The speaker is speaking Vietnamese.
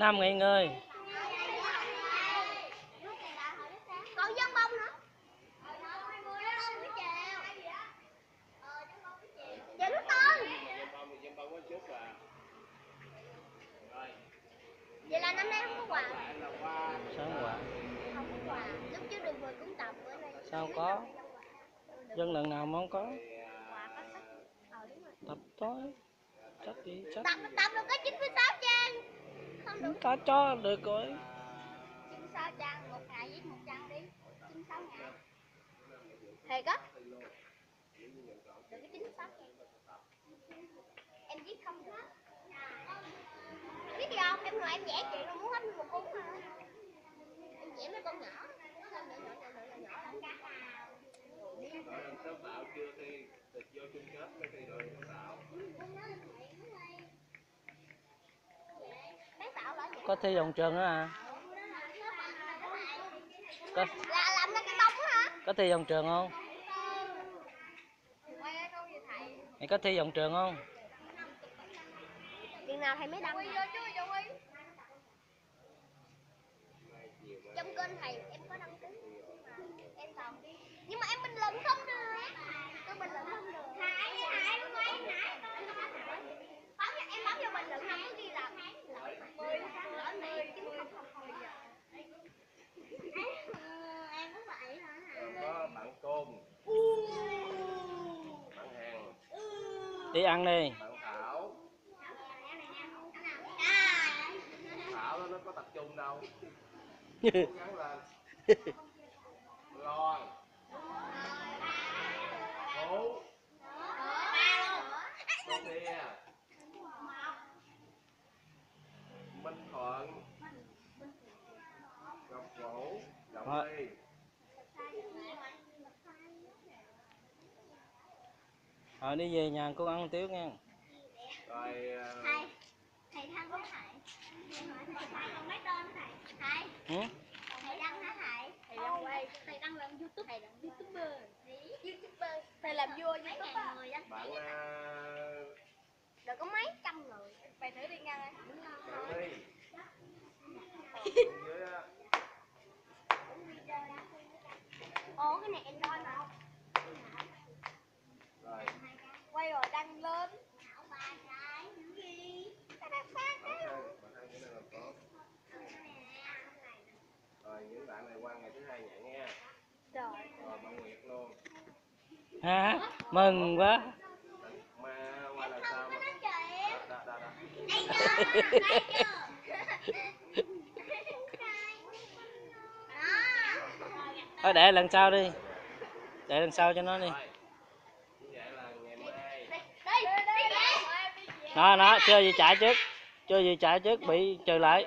năm nghỉ ngơi. Còn dân bông nữa nước con Vậy là năm nay không có quà. Sao không quà? Không có quà. Lúc trước được mười cũng tập bữa nay sao có? dân lần nào mà không có. Quà có sách. Ờ đúng rồi. Tập tối. Chắc đi chắc. Tập tập được có 96 trang Không được ta cho được rồi. 96 trang Một ngày viết một trang đi. 96 ngàn Thiệt á Được cái 96 trang Em viết không được Biết gì không? Em ngồi em vẽ chuyện rồi muốn hết một cuốn mà Em vẽ mấy con nhỏ. Sao nhỏ nhỏ nhỏ nhỏ nhỏ nhỏ lắm Sáng tạo là gì? Có thi vòng trường nữa à có Là làm ra cái bông á hả? có thi vòng trường không mày có thi vòng trường không Chừng nào thầy mới đăng? Trong kênh thầy em có đăng ký nhưng mà em còn nhưng mà em bình luận không được. Tôi bình luận không được. Hải Hải quay Hải. Em bấm vô bình luận không có ghi là lỗi mười lỗi mười chín không không không giờ. Em cũng vậy hả? có bạn côn bạn hàng đi ăn đi. Bạn thảo thảo đó nó có tập trung đâu cố gắng lên lon cố Sophia Minh Thuận. Ngọc Vũ. Trọng Thôi. Rồi đi về nhà cô ăn tiếu nha rồi ờ, Thầy, thầy thăng với thầy. Thầy còn mấy tên thầy? Thầy, ừ? thầy đăng hả thầy? Thầy đăng quay. Thầy đăng làm YouTube. Thầy đăng YouTuber. YouTuber. Thầy làm vua mấy ngàn người á. bạn ờ, Được có mấy trăm người. Mày thử đi ngang ơi. Thử đi Ồ, cái này Android mà không? rồi Quay rồi đăng lên. ba cái gì? Ta đã phát bạn hai bạn hai cái này là tốt rồi những bạn này qua ngày thứ hai nhận nha Trời. rồi bạn Nguyệt luôn ha mừng quá mà qua là sao mà Trời đó đó đó Đây hả? Mừng quá. Thôi, để lần sau đi. Để lần sau cho nó đi. Nó nó chơi gì chạy trước. Chơi gì chạy trước, bị trừ lại.